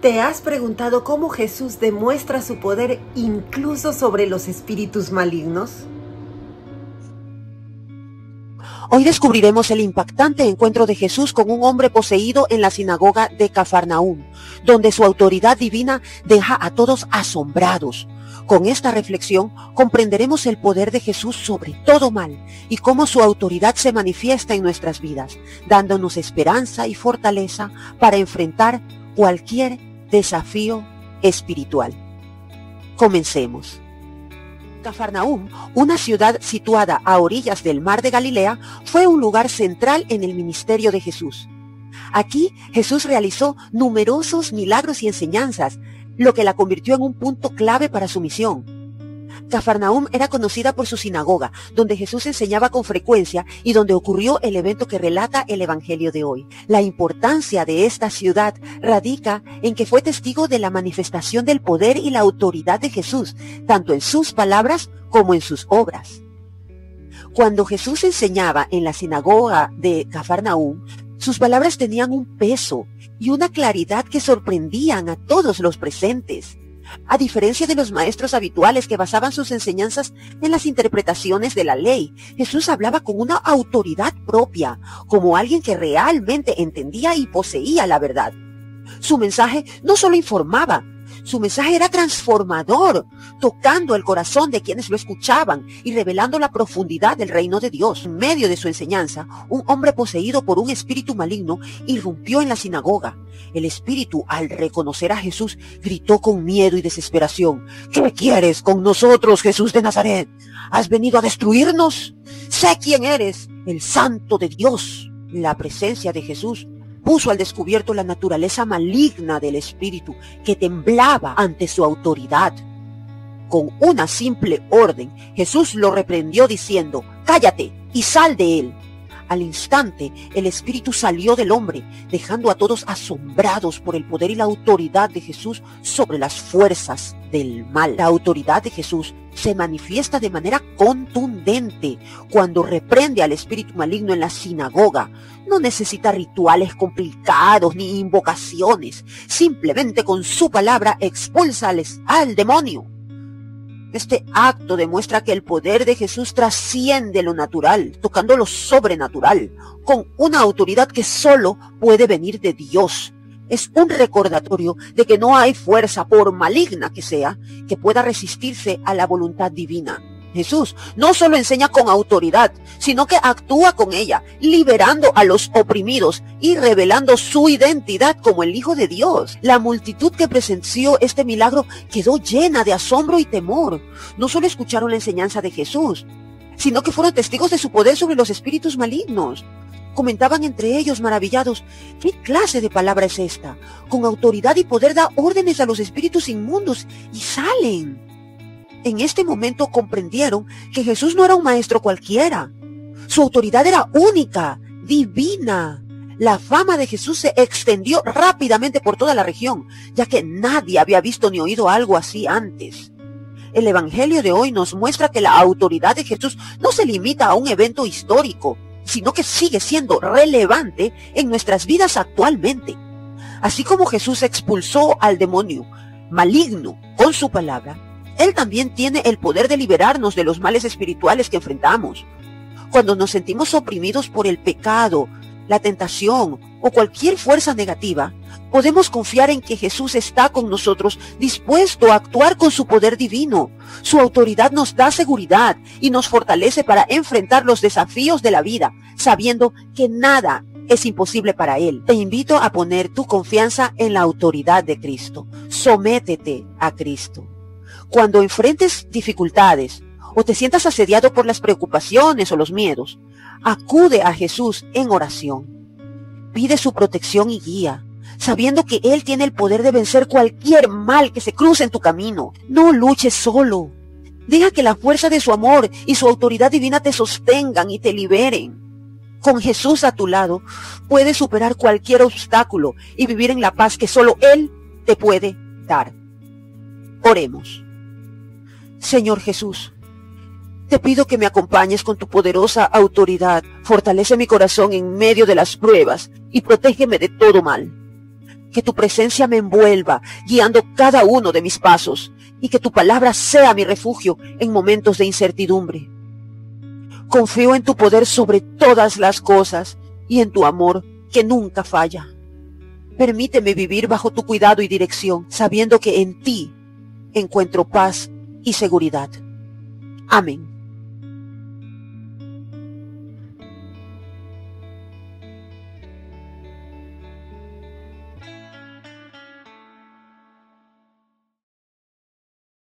¿Te has preguntado cómo Jesús demuestra su poder incluso sobre los espíritus malignos? Hoy descubriremos el impactante encuentro de Jesús con un hombre poseído en la sinagoga de Cafarnaúm, donde su autoridad divina deja a todos asombrados. Con esta reflexión comprenderemos el poder de Jesús sobre todo mal y cómo su autoridad se manifiesta en nuestras vidas, dándonos esperanza y fortaleza para enfrentar cualquier desafío espiritual. Comencemos. Cafarnaúm, una ciudad situada a orillas del mar de Galilea, fue un lugar central en el ministerio de Jesús. Aquí Jesús realizó numerosos milagros y enseñanzas, lo que la convirtió en un punto clave para su misión. Cafarnaum era conocida por su sinagoga, donde Jesús enseñaba con frecuencia y donde ocurrió el evento que relata el Evangelio de hoy. La importancia de esta ciudad radica en que fue testigo de la manifestación del poder y la autoridad de Jesús, tanto en sus palabras como en sus obras. Cuando Jesús enseñaba en la sinagoga de Cafarnaum, sus palabras tenían un peso y una claridad que sorprendían a todos los presentes. A diferencia de los maestros habituales que basaban sus enseñanzas en las interpretaciones de la ley, Jesús hablaba con una autoridad propia, como alguien que realmente entendía y poseía la verdad. Su mensaje no solo informaba, su mensaje era transformador, tocando el corazón de quienes lo escuchaban y revelando la profundidad del reino de Dios. En medio de su enseñanza, un hombre poseído por un espíritu maligno irrumpió en la sinagoga. El espíritu, al reconocer a Jesús, gritó con miedo y desesperación, ¿qué quieres con nosotros, Jesús de Nazaret? ¿Has venido a destruirnos? Sé quién eres, el santo de Dios. La presencia de Jesús puso al descubierto la naturaleza maligna del espíritu que temblaba ante su autoridad. Con una simple orden, Jesús lo reprendió diciendo, cállate y sal de él. Al instante, el espíritu salió del hombre, dejando a todos asombrados por el poder y la autoridad de Jesús sobre las fuerzas del mal. La autoridad de Jesús se manifiesta de manera contundente cuando reprende al espíritu maligno en la sinagoga. No necesita rituales complicados ni invocaciones. Simplemente con su palabra expulsa al, demonio. Este acto demuestra que el poder de Jesús trasciende lo natural, tocando lo sobrenatural, con una autoridad que solo puede venir de Dios. Es un recordatorio de que no hay fuerza, por maligna que sea, que pueda resistirse a la voluntad divina. Jesús no solo enseña con autoridad, sino que actúa con ella, liberando a los oprimidos y revelando su identidad como el Hijo de Dios. La multitud que presenció este milagro quedó llena de asombro y temor. No solo escucharon la enseñanza de Jesús, sino que fueron testigos de su poder sobre los espíritus malignos. Comentaban entre ellos maravillados, ¿qué clase de palabra es esta? Con autoridad y poder da órdenes a los espíritus inmundos y salen en este momento comprendieron que Jesús no era un maestro cualquiera. Su autoridad era única, divina. La fama de Jesús se extendió rápidamente por toda la región, ya que nadie había visto ni oído algo así antes. El Evangelio de hoy nos muestra que la autoridad de Jesús no se limita a un evento histórico, sino que sigue siendo relevante en nuestras vidas actualmente. Así como Jesús expulsó al demonio maligno con su palabra, él también tiene el poder de liberarnos de los males espirituales que enfrentamos. Cuando nos sentimos oprimidos por el pecado, la tentación o cualquier fuerza negativa, podemos confiar en que Jesús está con nosotros dispuesto a actuar con su poder divino. Su autoridad nos da seguridad y nos fortalece para enfrentar los desafíos de la vida, sabiendo que nada es imposible para Él. Te invito a poner tu confianza en la autoridad de Cristo. Sométete a Cristo. Cuando enfrentes dificultades o te sientas asediado por las preocupaciones o los miedos, acude a Jesús en oración. Pide su protección y guía, sabiendo que Él tiene el poder de vencer cualquier mal que se cruce en tu camino. No luches solo. Deja que la fuerza de su amor y su autoridad divina te sostengan y te liberen. Con Jesús a tu lado, puedes superar cualquier obstáculo y vivir en la paz que solo Él te puede dar. Oremos. Señor Jesús, te pido que me acompañes con tu poderosa autoridad, fortalece mi corazón en medio de las pruebas y protégeme de todo mal. que tu presencia me envuelva, guiando cada uno de mis pasos, y que tu palabra sea mi refugio en momentos de incertidumbre. Confío en tu poder sobre todas las cosas y en tu amor que nunca falla. Permíteme vivir bajo tu cuidado y dirección, sabiendo que en ti encuentro paz y seguridad. Amén.